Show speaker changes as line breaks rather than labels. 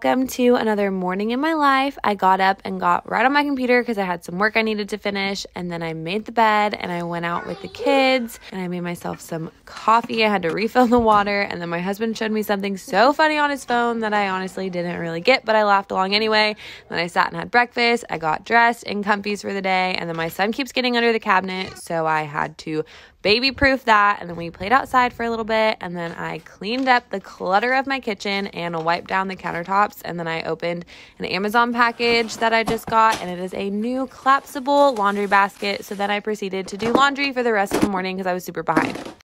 Welcome to another morning in my life. I got up and got right on my computer because I had some work I needed to finish. And then I made the bed and I went out with the kids and I made myself some coffee. I had to refill the water. And then my husband showed me something so funny on his phone that I honestly didn't really get, but I laughed along anyway. Then I sat and had breakfast. I got dressed in comfies for the day. And then my son keeps getting under the cabinet. So I had to baby proof that. And then we played outside for a little bit. And then I cleaned up the clutter of my kitchen and wiped down the And then I opened an Amazon package that I just got. And it is a new collapsible laundry basket. So then I proceeded to do laundry for the rest of the morning because I was super behind.